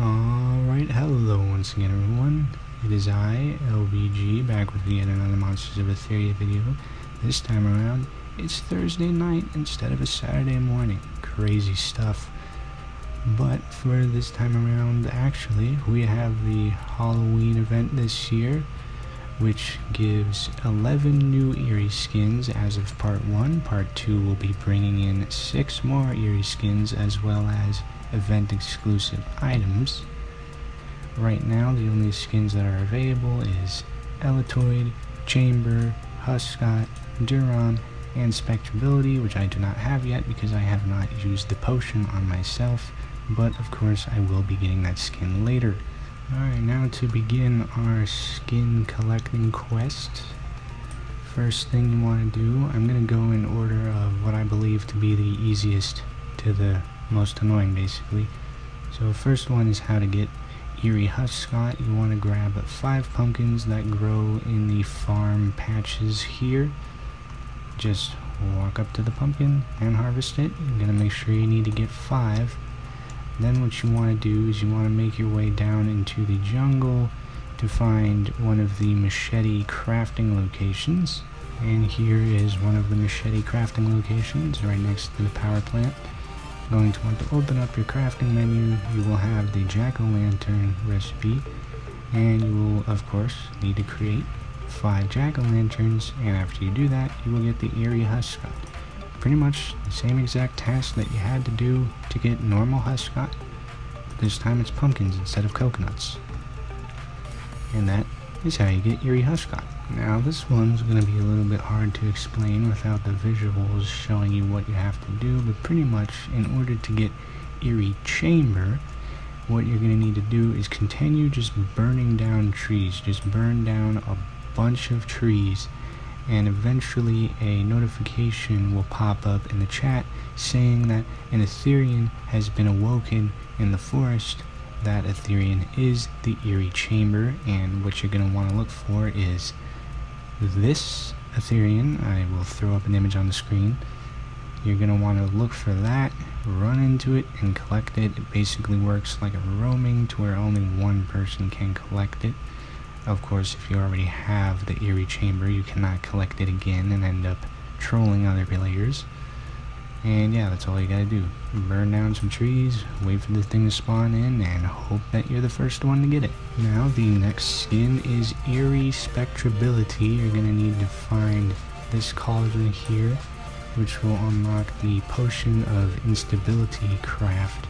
Alright, hello once again everyone. It is I, ILVG, back with yet another Monsters of Etheria video. This time around, it's Thursday night instead of a Saturday morning. Crazy stuff. But for this time around, actually, we have the Halloween event this year, which gives 11 new Eerie skins as of part 1. Part 2 will be bringing in 6 more Eerie skins as well as event exclusive items. Right now, the only skins that are available is Eletoid, Chambrr, Huskot, Duram, and Spectrability, which I do not have yet because I have not used the potion on myself, but of course I will be getting that skin later. Alright, now to begin our skin collecting quest. First thing you want to do, I'm going to go in order of what I believe to be the easiest to the most annoying basically. So first one is how to get Eerie Huskot. You want to grab five pumpkins that grow in the farm patches here. Just walk up to the pumpkin and harvest it. You're going to make sure you need to get five. Then what you want to do is you want to make your way down into the jungle to find one of the machete crafting locations. And here is one of the machete crafting locations right next to the power plant going to want to open up your crafting menu. You will have the jack-o'-lantern recipe, and you will, of course, need to create five jack-o'-lanterns, and after you do that, you will get the Eerie Huskot. Pretty much the same exact task that you had to do to get normal Huskot, this time it's pumpkins instead of coconuts. And that is how you get Eerie Huskot. Now this one's going to be a little bit hard to explain without the visuals showing you what you have to do, but pretty much in order to get Eerie Chambrr, what you're going to need to do is continue just burning down trees. Just burn down a bunch of trees and eventually a notification will pop up in the chat saying that an Etherian has been awoken in the forest. That Etherian is the Eerie Chambrr and what you're going to want to look for is this Etherian. I will throw up an image on the screen. You're going to want to look for that, run into it, and collect it. It basically works like a roaming to where only one person can collect it. Of course, if you already have the Eerie Chambrr, you cannot collect it again and end up trolling other players. And yeah, that's all you gotta do. Burn down some trees, wait for the thing to spawn in, and hope that you're the first one to get it. Now, the next skin is Eerie Spectrability. You're gonna need to find this cauldron here, which will unlock the Potion of Instability craft.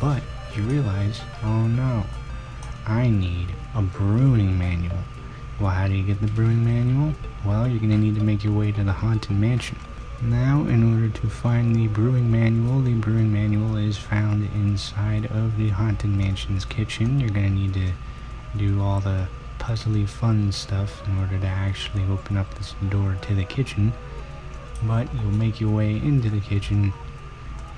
But, you realize, oh no, I need a brewing manual. Well, how do you get the brewing manual? Well, you're gonna need to make your way to the Haunted Mansion. Now, in order to find the brewing manual, the brewing manual is found inside of the Haunted Mansion's kitchen. You're going to need to do all the puzzly fun stuff in order to actually open up this door to the kitchen. But you'll make your way into the kitchen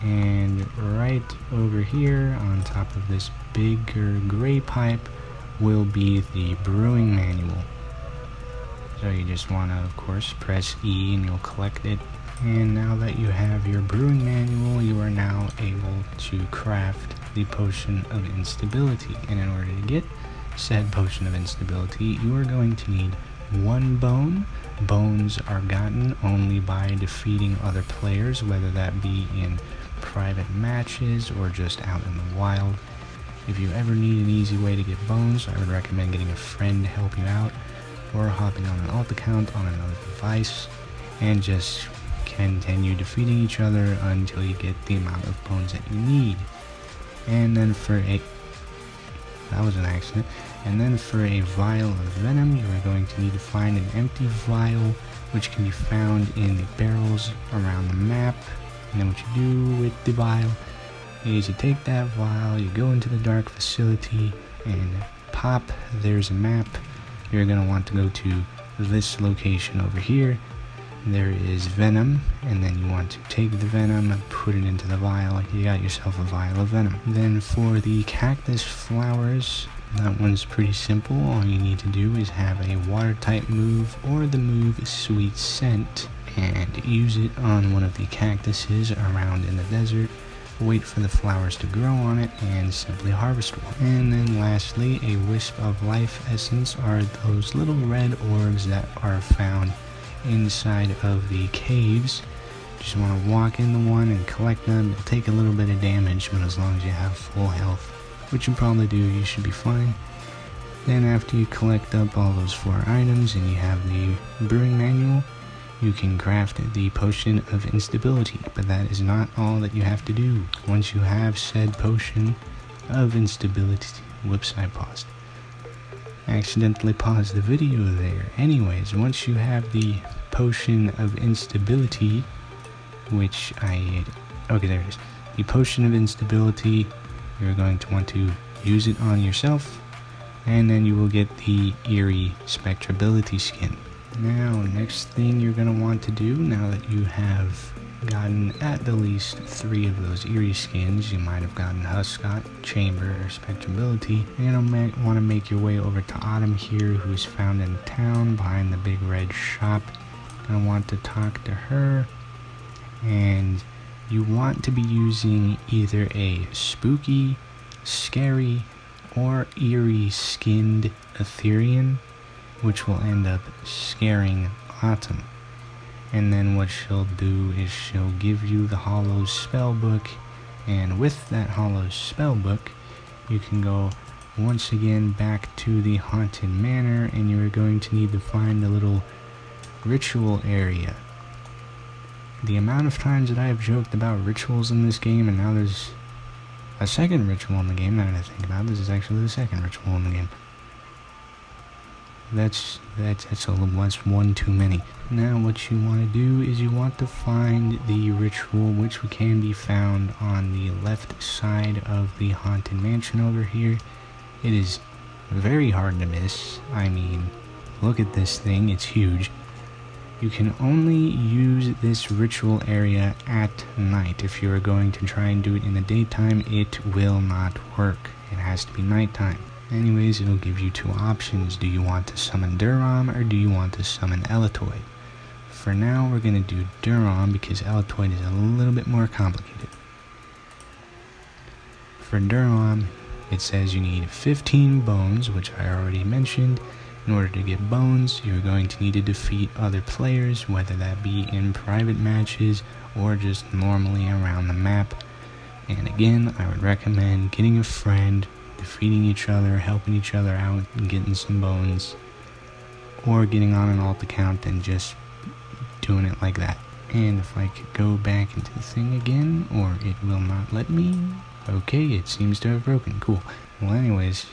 and right over here on top of this bigger gray pipe will be the brewing manual. So you just want to, of course, press E and you'll collect it and now that you have your brewing manual, you are now able to craft the potion of instability. And in order to get said potion of instability, you are going to need one bone. Bones are gotten only by defeating other players, whether that be in private matches or just out in the wild. If you ever need an easy way to get bones, I would recommend getting a friend to help you out or hopping on an alt account on another device and just continue defeating each other until you get the amount of bones that you need. And then for a that was an accident. And then for a vial of venom, you are going to need to find an empty vial, which can be found in the barrels around the map. And then what you do with the vial is you take that vial, you go into the dark facility, and pop, there's a map. You're going to want to go to this location over here there is venom and then you want to take the venom and put it into the vial you got yourself a vial of venom. Then for the cactus flowers that one's pretty simple. All you need to do is have a water type move or the move sweet scent and use it on one of the cactuses around in the desert. Wait for the flowers to grow on it, and simply harvest one. And then lastly, a wisp of life essence are those little red orbs that are found inside of the caves. Just want to walk into one and collect them. It'll take a little bit of damage, but as long as you have full health, which you probably do, you should be fine. Then after you collect up all those four items and you have the brewing manual, you can craft the potion of instability, but that is not all that you have to do. Once you have said potion of instability, whoops, I paused. Accidentally paused the video there. Anyways, once you have the potion of instability, which I, okay, there it is. The potion of instability, you're going to want to use it on yourself, and then you will get the eerie spectrability skin. Now, next thing you're going to want to do now that you have gotten at the least three of those eerie skins, you might have gotten Huskot, Chambrr, or Spectrability. You're going to want to make your way over to Autumn here, who's found in town behind the big red shop. To want to talk to her, and you want to be using either a spooky, scary, or eerie skinned Etherian which will end up scaring Autumn. And then what she'll do is she'll give you the Hollow Spellbook, and with that Hollow Spellbook, you can go once again back to the Haunted Manor, and you're going to need to find the little ritual area. The amount of times that I have joked about rituals in this game, and now there's a second ritual in the game, now that I think about it, this is actually the second ritual in the game. That's that's that's a that's one too many. Now what you want to do is you want to find the ritual which can be found on the left side of the haunted mansion over here. It is very hard to miss. I mean, look at this thing, it's huge. You can only use this ritual area at night. If you are going to try and do it in the daytime, it will not work. It has to be nighttime. Anyways, it'll give you two options. Do you want to summon Duram or do you want to summon Eletoid? For now, we're going to do Duram because Eletoid is a little bit more complicated. For Duram, it says you need 15 bones, which I already mentioned. In order to get bones, you're going to need to defeat other players, whether that be in private matches or just normally around the map. And again, I would recommend getting a friend defeating each other, helping each other out, and getting some bones, or getting on an alt account and just doing it like that. And if I could go back into the thing again, or it will not let me. Okay, it seems to have broken. Cool. Well, anyways,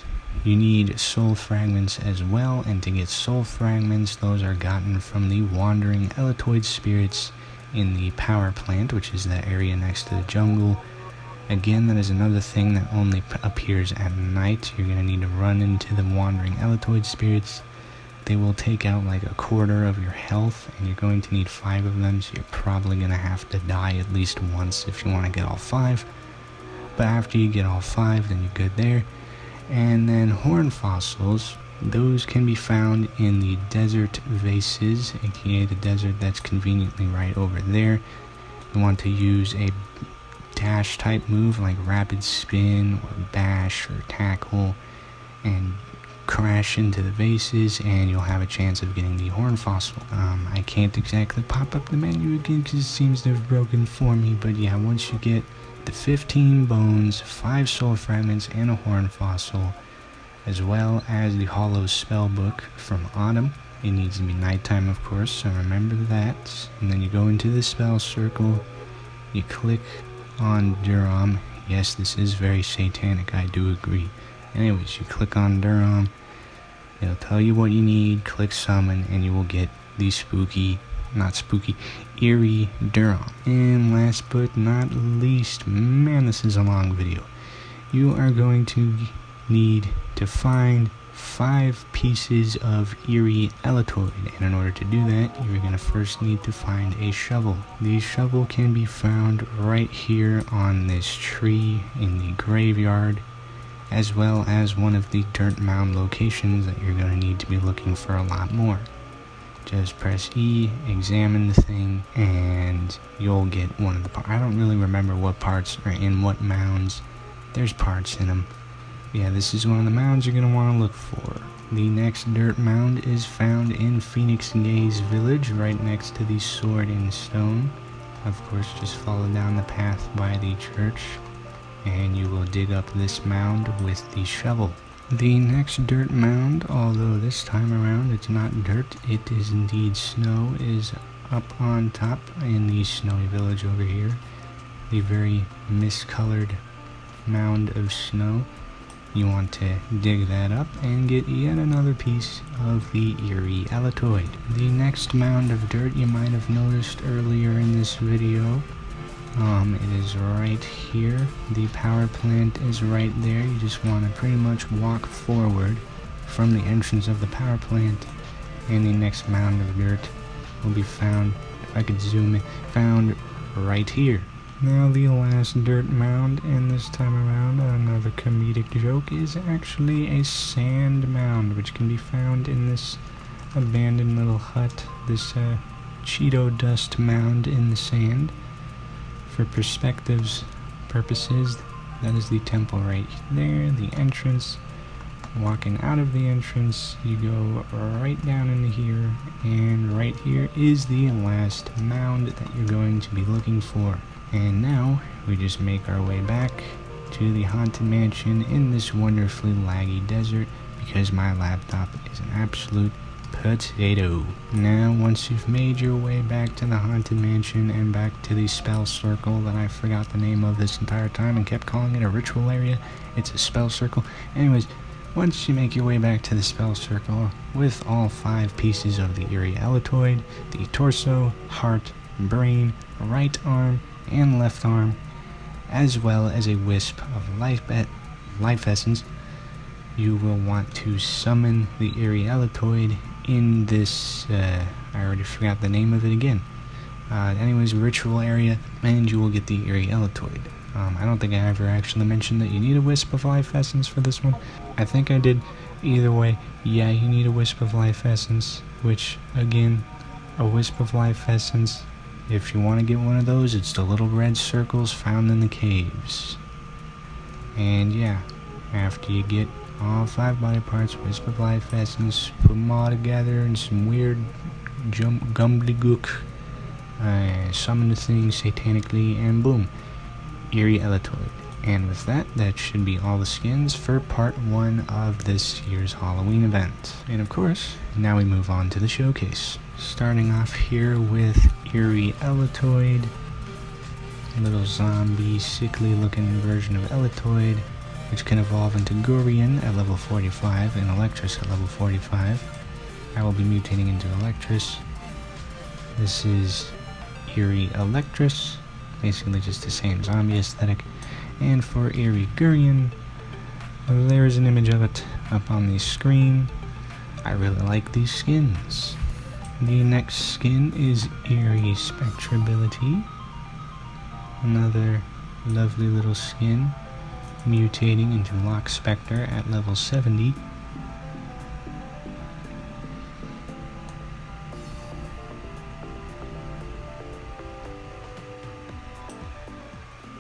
you need soul fragments as well, and to get soul fragments, those are gotten from the wandering Eletoid spirits in the power plant, which is that area next to the jungle Again, that is another thing that only appears at night. You're going to need to run into the wandering Eletoid spirits. They will take out like a quarter of your health, and you're going to need five of them, so you're probably going to have to die at least once if you want to get all five. But after you get all five, then you're good there. And then horn fossils, those can be found in the desert vases, aka the desert that's conveniently right over there. You want to use a dash type move like rapid spin or bash or tackle and crash into the vases and you'll have a chance of getting the horn fossil. Um, I can't exactly pop up the menu again because it seems to have broken for me but yeah once you get the 15 bones, 5 soul fragments and a horn fossil as well as the hollow spell book from Autumn. It needs to be nighttime of course so remember that and then you go into the spell circle you click on Duram. Yes, this is very satanic, I do agree. Anyways, you click on Duram, it'll tell you what you need, click summon, and you will get the spooky, not spooky, eerie Duram. And last but not least, man, this is a long video. You are going to need to find five pieces of eerie eletoid and in order to do that you're going to first need to find a shovel. The shovel can be found right here on this tree in the graveyard as well as one of the dirt mound locations that you're going to need to be looking for a lot more. just press E, examine the thing, and you'll get one of the parts. I don't really remember what parts are in what mounds. There's parts in them. Yeah, this is one of the mounds you're going to want to look for. The next dirt mound is found in Phoenix Gaze Village, right next to the Sword in Stone. Of course, just follow down the path by the church, and you will dig up this mound with the shovel. The next dirt mound, although this time around it's not dirt, it is indeed snow, is up on top in the snowy village over here. The very miscolored mound of snow. You want to dig that up and get yet another piece of the Eerie Eletoid. The next mound of dirt you might have noticed earlier in this video. Um, it is right here. The power plant is right there. You just want to pretty much walk forward from the entrance of the power plant and the next mound of dirt will be found, if I could zoom in, found right here. Now the last dirt mound, and this time around another comedic joke, is actually a sand mound, which can be found in this abandoned little hut, this uh, Cheeto dust mound in the sand. For perspectives purposes, that is the temple right there, the entrance. Walking out of the entrance, you go right down into here, and right here is the last mound that you're going to be looking for. And now we just make our way back to the Haunted Mansion in this wonderfully laggy desert because my laptop is an absolute potato. Now, once you've made your way back to the Haunted Mansion and back to the spell circle that I forgot the name of this entire time and kept calling it a ritual area, it's a spell circle. Anyways, once you make your way back to the spell circle with all five pieces of the Eerie Eletoid, the torso, heart, brain, right arm, and left arm, as well as a wisp of life, life essence, you will want to summon the Eerie Eletoid in this, uh, I already forgot the name of it again. Uh, anyways, ritual area, and you will get the Eerie Eletoid. Um, I don't think I ever actually mentioned that you need a Wisp of Life Essence for this one. I think I did. Either way, yeah, you need a Wisp of Life Essence, which, again, a Wisp of Life Essence if you want to get one of those, it's the little red circles found in the caves. And yeah, after you get all five body parts, Wisp of Life Essence, put them all together in some weird jump gook, uh, summon the thing satanically, and boom, Eerie Eletoid. And with that, that should be all the skins for part one of this year's Halloween event. And of course, now we move on to the showcase. Starting off here with Eerie Eletoid, a little zombie, sickly looking version of Eletoid, which can evolve into Ghourien at level 45 and Electris at level 45. I will be mutating into Electris. This is Eerie Electris, basically just the same zombie aesthetic. And for Eerie Ghourien, there's an image of it up on the screen. I really like these skins. The next skin is Eerie Spectrability. Another lovely little skin, mutating into Lockspectre at level 70.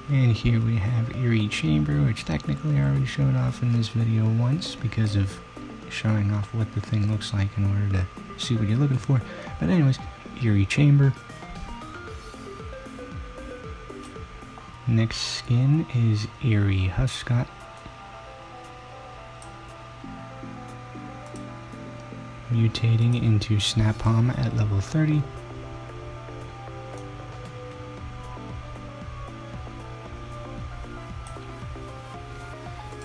And here we have Eerie Chambrr, which technically I already showed off in this video once because of showing off what the thing looks like in order to see what you're looking for. But anyways, Eerie Chambrr. Next skin is Eerie Huskot. Mutating into Snapalm at level 30.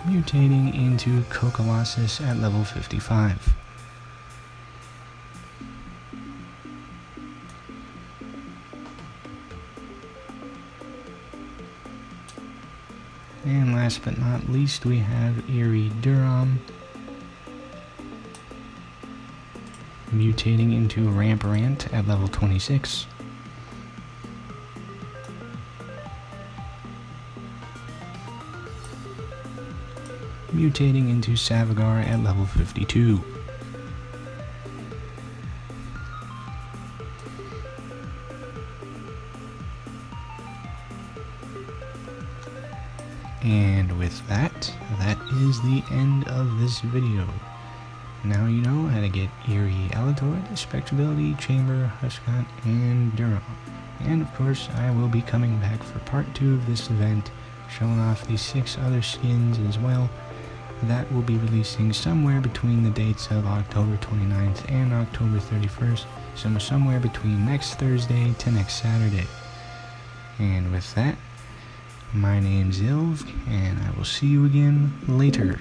Mutating into Cocolossus at level 55. Last but not least, we have Eerie Duram mutating into Ramprant at level 26. Mutating into Savagaur at level 52. Is the end of this video. Now you know how to get Eerie Eletoid, Spectrability, Chambrr, Huskot, and Duram. And of course, I will be coming back for part 2 of this event, showing off these 6 other skins as well. That will be releasing somewhere between the dates of October 29th and October 31st, so somewhere between next Thursday to next Saturday. And with that, my name's Ilv, and I will see you again later.